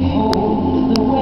Hold the way.